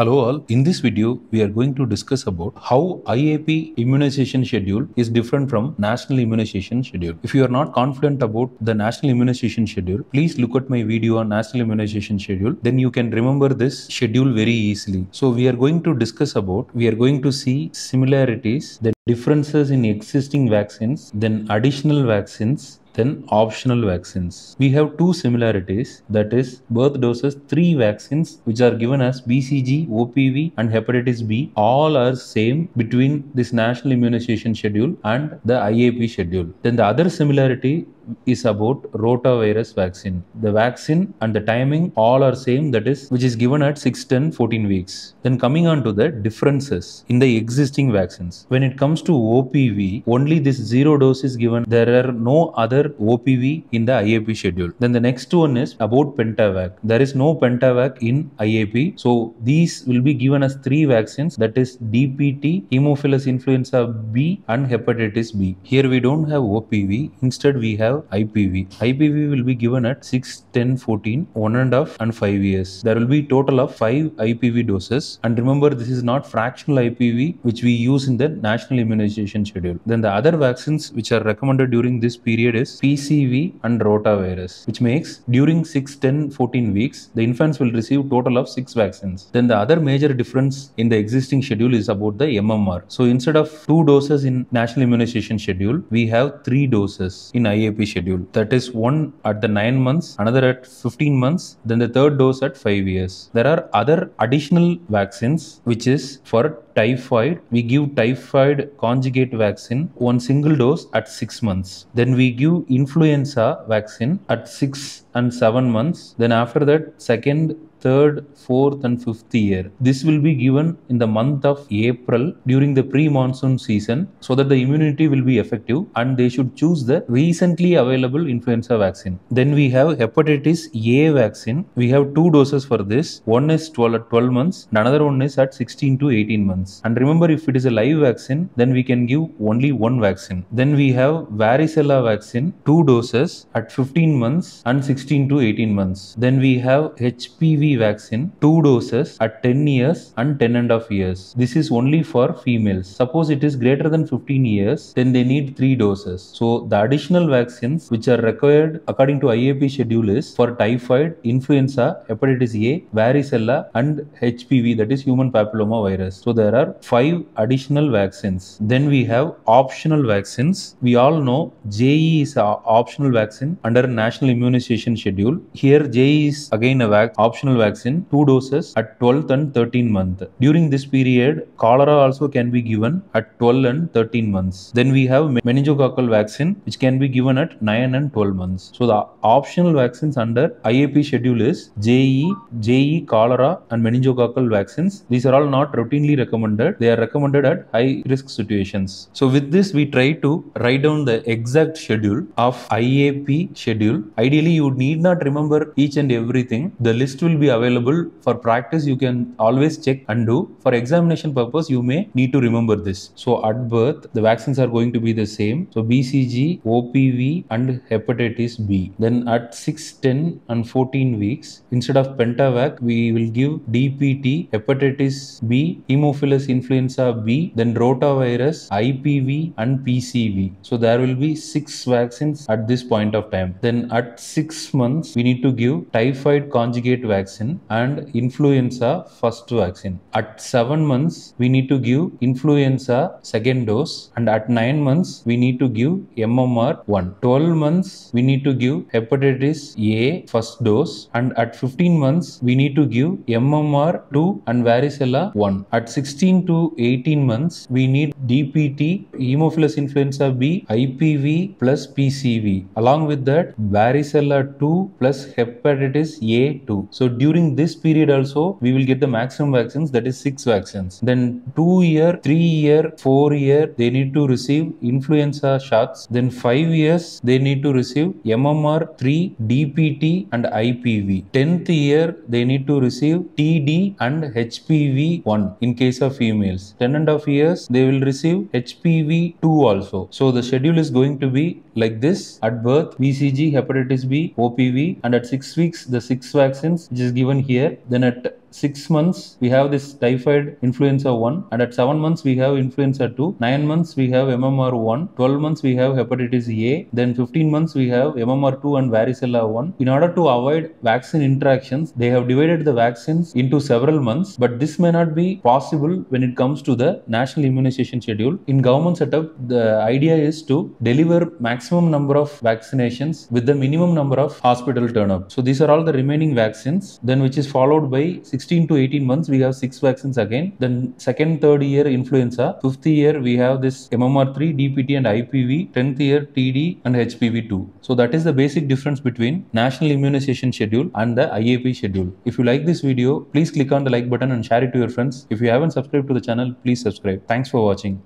Hello all. In this video, we are going to discuss about how IAP immunization schedule is different from national immunization schedule. If you are not confident about the national immunization schedule, please look at my video on national immunization schedule. Then you can remember this schedule very easily. So we are going to discuss about, we are going to see similarities, then differences in existing vaccines, then additional vaccines, then optional vaccines. We have two similarities that is birth doses, three vaccines which are given as BCG, OPV and hepatitis B. All are same between this national immunization schedule and the IAP schedule. Then the other similarity is about rotavirus vaccine. The vaccine and the timing all are same that is which is given at 6, 10, 14 weeks. Then coming on to the differences in the existing vaccines. When it comes to OPV, only this zero dose is given. There are no other OPV in the IAP schedule. Then the next one is about Pentavac. There is no Pentavac in IAP. So these will be given as three vaccines that is DPT, Haemophilus influenza B and hepatitis B. Here we don't have OPV. Instead we have IPV. IPV will be given at 6, 10, 14, 1 and half and 5 years. There will be total of 5 IPV doses. And remember this is not fractional IPV which we use in the national immunization schedule. Then the other vaccines which are recommended during this period is PCV and rotavirus which makes during 6, 10, 14 weeks the infants will receive total of 6 vaccines. Then the other major difference in the existing schedule is about the MMR. So instead of 2 doses in national immunization schedule we have 3 doses in IAP schedule. That is one at the 9 months, another at 15 months, then the third dose at 5 years. There are other additional vaccines which is for typhoid. We give typhoid conjugate vaccine one single dose at 6 months. Then we give influenza vaccine at 6 and 7 months. Then after that second third, fourth, and fifth year. This will be given in the month of April during the pre monsoon season so that the immunity will be effective and they should choose the recently available influenza vaccine. Then we have hepatitis A vaccine. We have two doses for this. One is 12 at 12 months, another one is at 16 to 18 months. And remember, if it is a live vaccine, then we can give only one vaccine. Then we have varicella vaccine, two doses at 15 months and 16 to 18 months. Then we have HPV vaccine, two doses at 10 years and 10 and a half years. This is only for females. Suppose it is greater than 15 years, then they need three doses. So the additional vaccines which are required according to IAP schedule is for typhoid, influenza, hepatitis A, varicella, and HPV, that is human papilloma virus. So there are five additional vaccines. Then we have optional vaccines. We all know JE is an optional vaccine under national immunization schedule. Here JE is again a optional vaccine, two doses at 12th and 13th month. During this period, cholera also can be given at 12 and 13 months. Then we have meningococcal vaccine which can be given at 9 and 12 months. So the optional vaccines under IAP schedule is JE, JE, cholera and meningococcal vaccines. These are all not routinely recommended. They are recommended at high risk situations. So with this we try to write down the exact schedule of IAP schedule. Ideally you need not remember each and everything. The list will be available for practice you can always check and do. For examination purpose you may need to remember this. So at birth the vaccines are going to be the same. So bcg opv and hepatitis b. Then at 6 10 and 14 weeks instead of pentavac we will give dpt hepatitis b hemophilus influenza b then rotavirus ipv and pcv so there will be six vaccines at this point of time. Then at 6 months we need to give typhoid conjugate vaccine and influenza first vaccine. At 7 months, we need to give influenza second dose, and at 9 months, we need to give MMR 1. 12 months, we need to give hepatitis A first dose, and at 15 months, we need to give MMR 2 and varicella 1. At 16 to 18 months, we need DPT, Haemophilus influenza B, IPV plus PCV. Along with that, varicella 2 plus hepatitis A2. So during this period also we will get the maximum vaccines that is six vaccines. Then two year three year four year they need to receive influenza shots. Then five years they need to receive mmr 3 dpt and ipv 10th year they need to receive td and hpv 1 in case of females. 10 and a half years they will receive hpv 2 also. So the schedule is going to be like this. At birth bcg hepatitis b opv and at 6 weeks the 6 vaccines which is given here then at 6 months we have this typhoid influenza 1 and at 7 months we have influenza 2, 9 months we have MMR 1, 12 months we have hepatitis A, then 15 months we have MMR 2 and varicella 1. In order to avoid vaccine interactions, they have divided the vaccines into several months, but this may not be possible when it comes to the national immunization schedule. In government setup, the idea is to deliver maximum number of vaccinations with the minimum number of hospital turn up. So these are all the remaining vaccines, then which is followed by 16 to 18 months we have six vaccines again. Then second, third year influenza, fifth year we have this MMR3, DPT and IPV, 10th year TD and HPV2. So that is the basic difference between national immunization schedule and the IAP schedule. If you like this video, please click on the like button and share it to your friends. If you haven't subscribed to the channel, please subscribe. Thanks for watching.